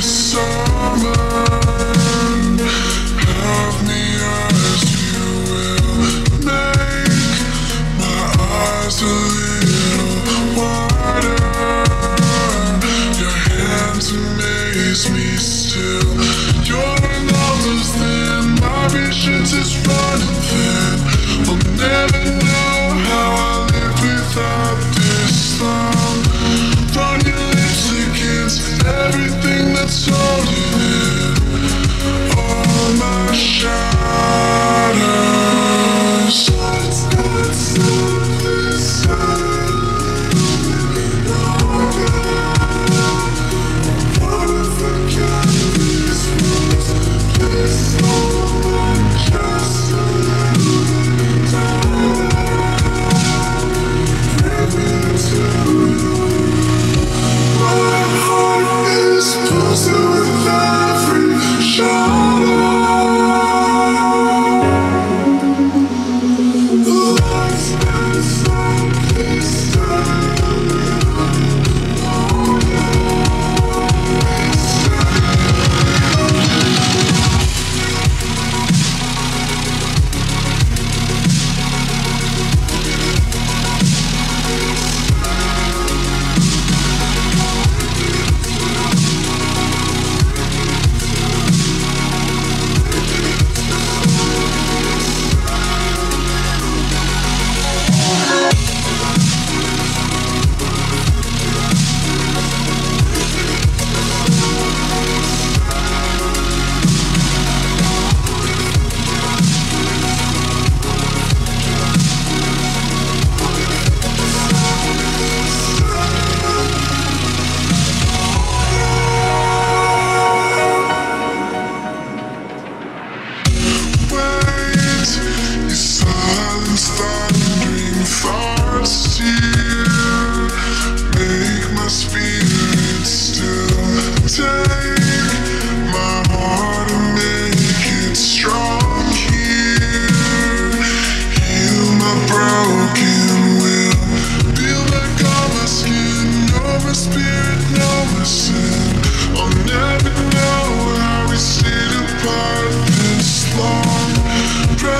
summer.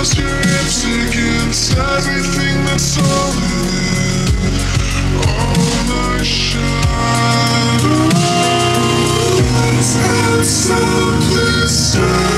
Cause hips against everything that's so please